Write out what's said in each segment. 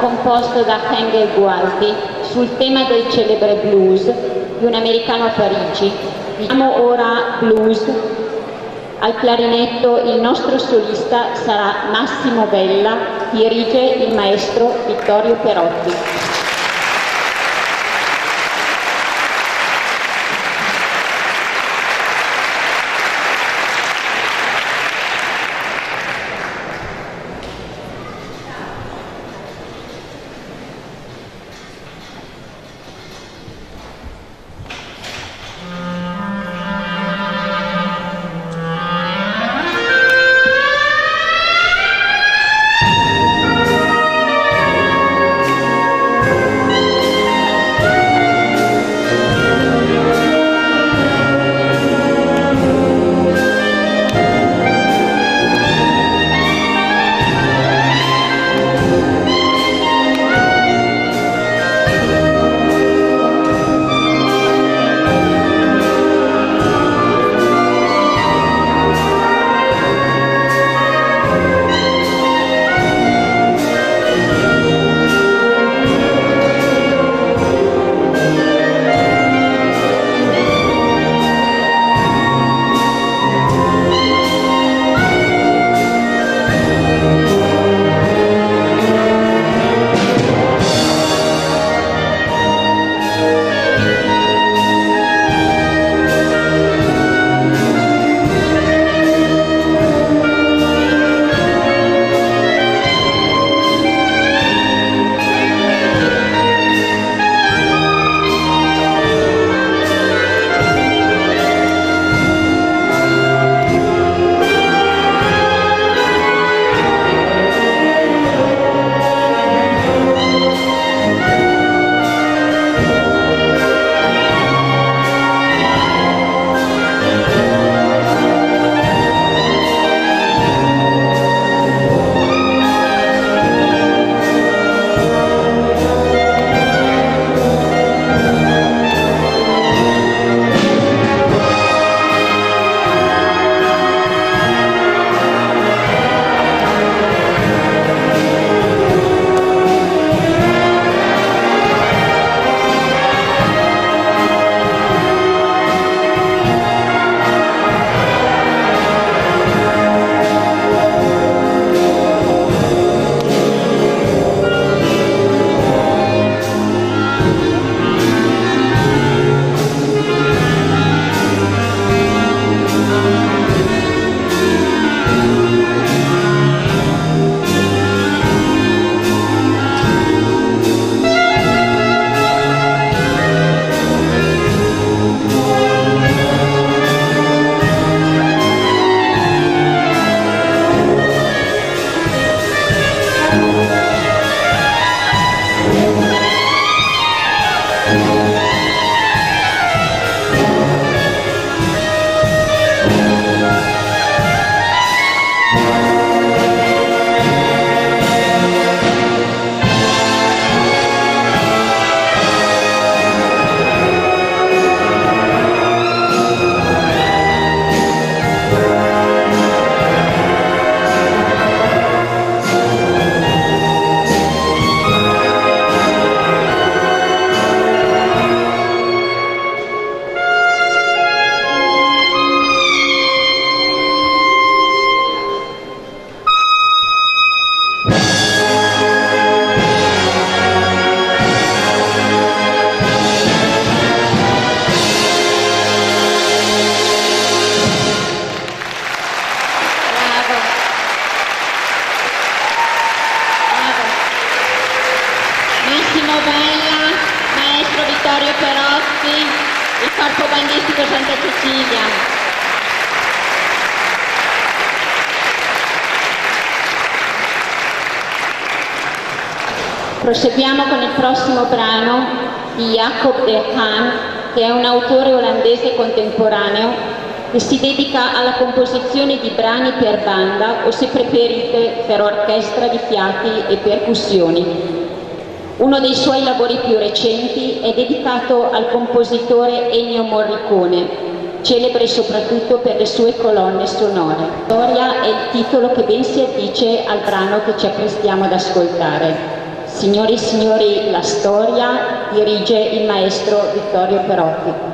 composto da Hengel Gualdi sul tema del celebre blues di un americano a Parigi. Diciamo ora blues. Al clarinetto il nostro solista sarà Massimo Bella, dirige il maestro Vittorio Perotti. Proseguiamo con il prossimo brano di Jacob de Haan, che è un autore olandese contemporaneo che si dedica alla composizione di brani per banda o se preferite per orchestra di fiati e percussioni. Uno dei suoi lavori più recenti è dedicato al compositore Ennio Morricone, celebre soprattutto per le sue colonne sonore. Storia è il titolo che ben si addice al brano che ci apprestiamo ad ascoltare. Signori e signori, la storia dirige il maestro Vittorio Perotti.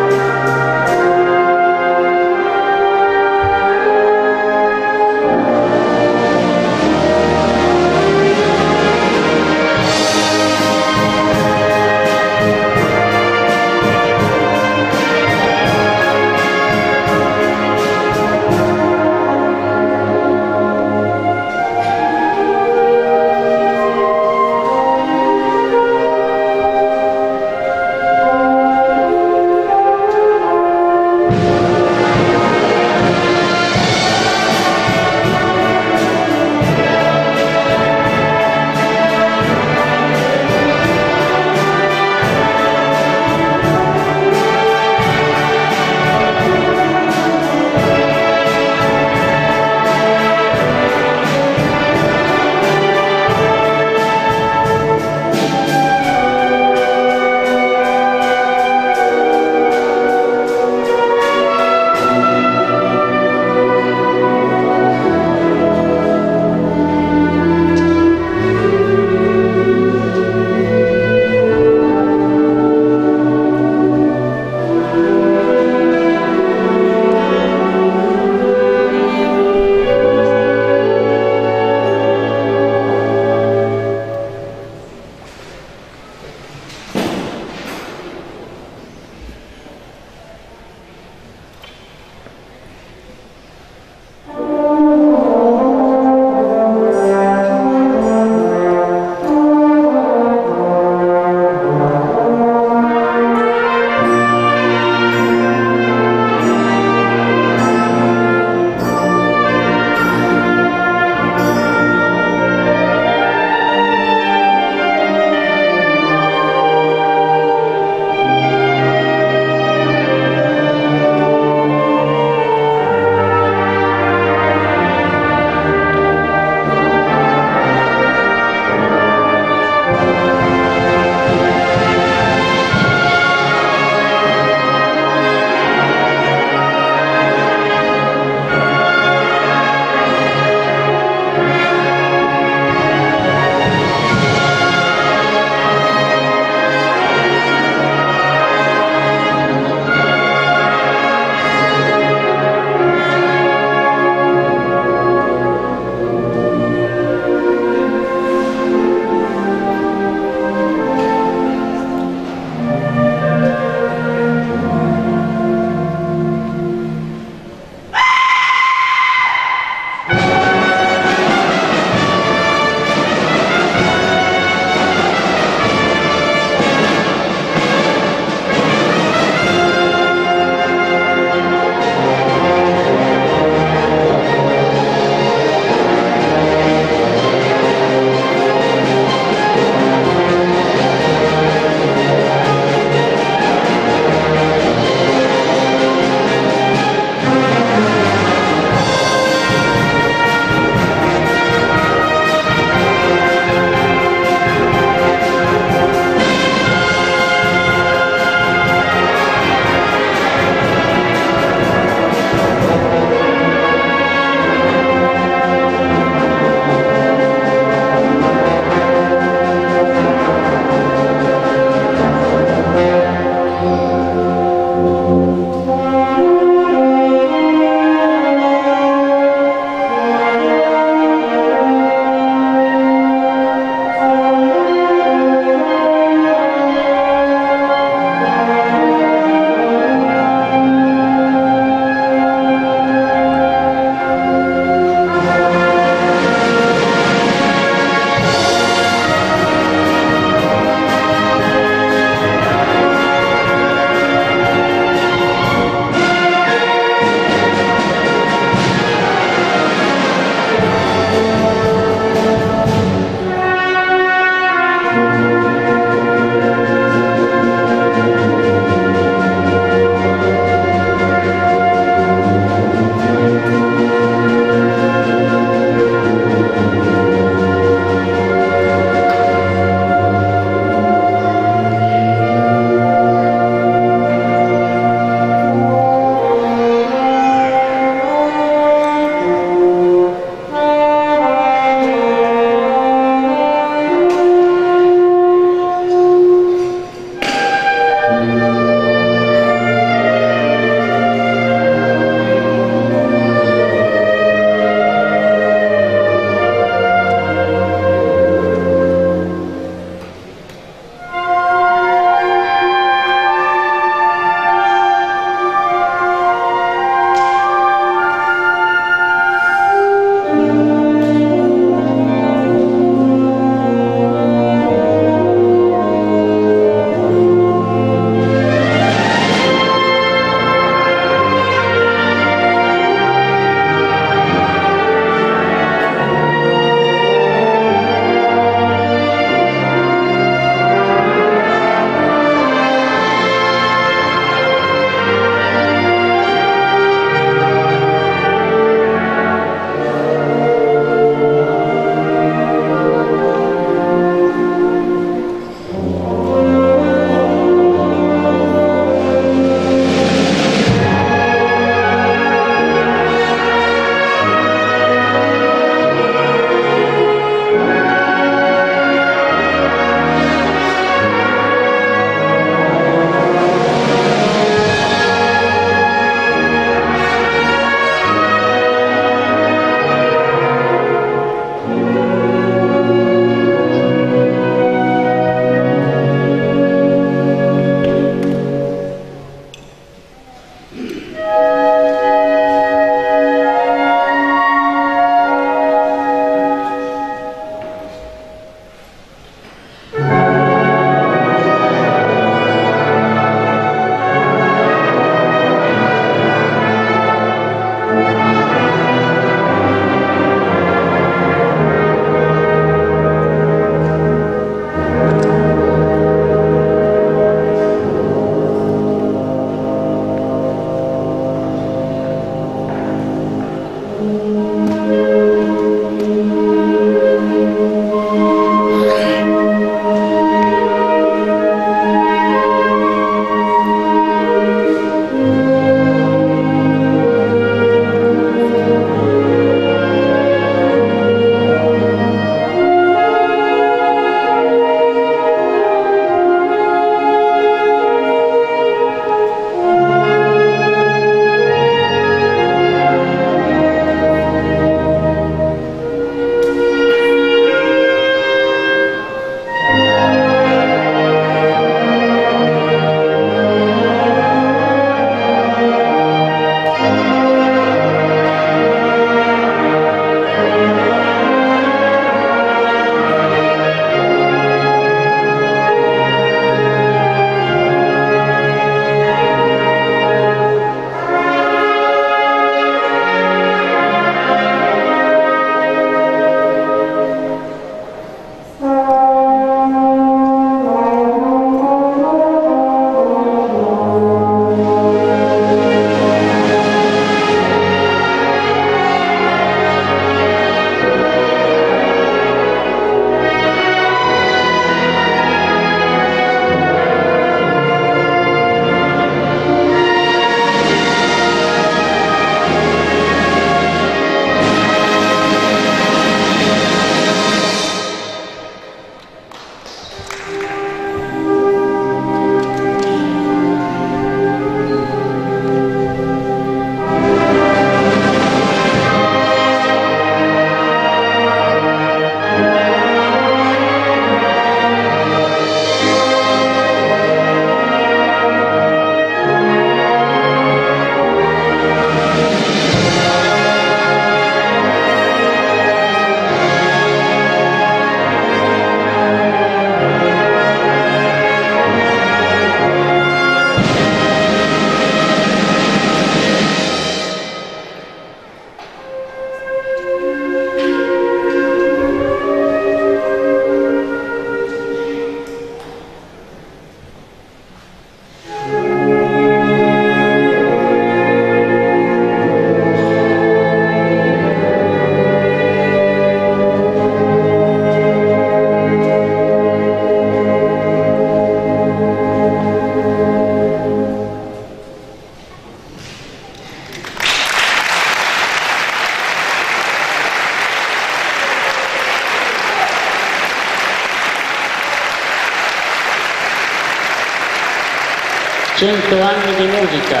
100 anni di musica.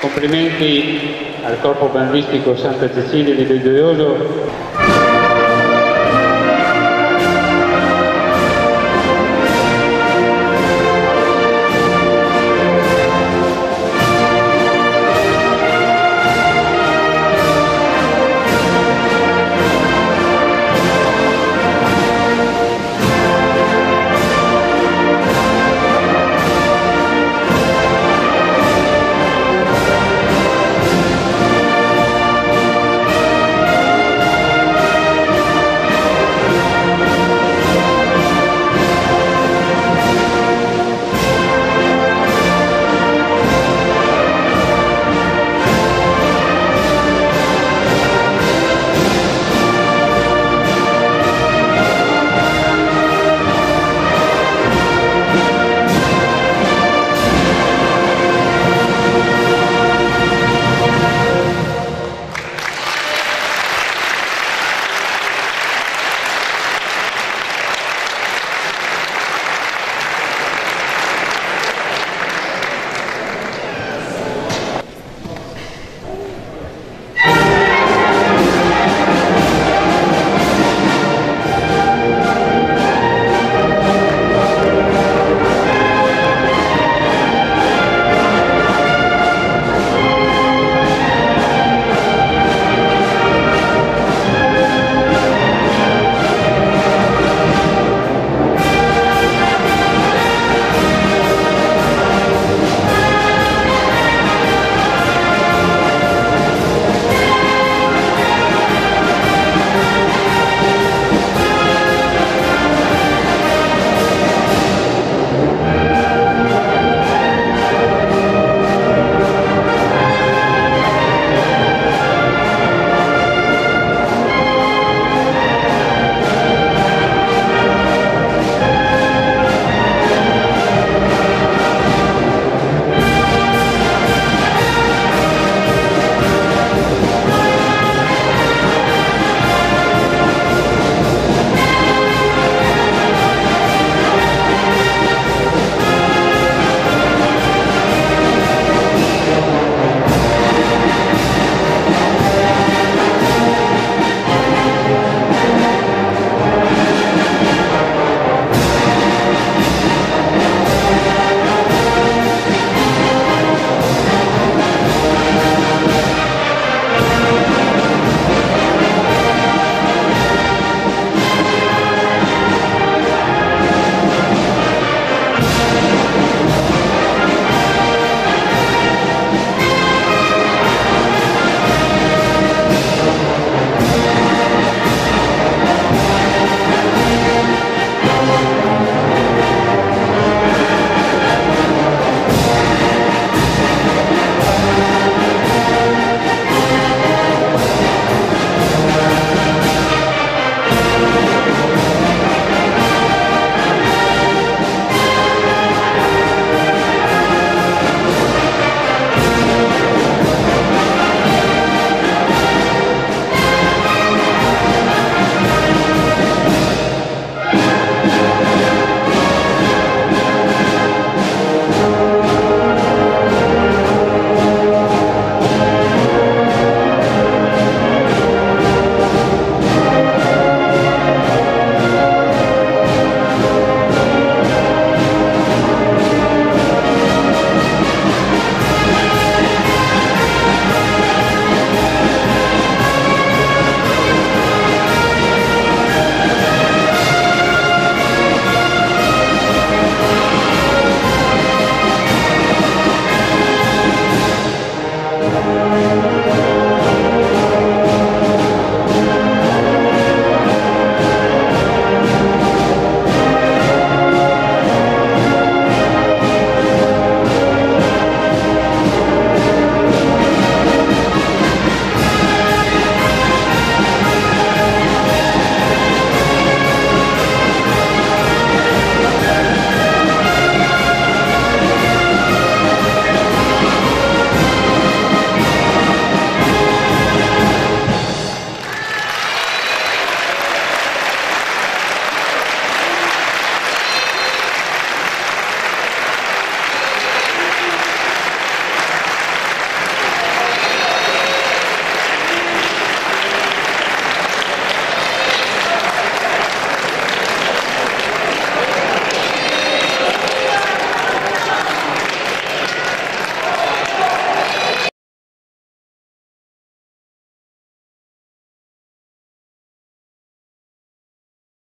Complimenti al corpo bandistico Santa Cecilia di Belgioioso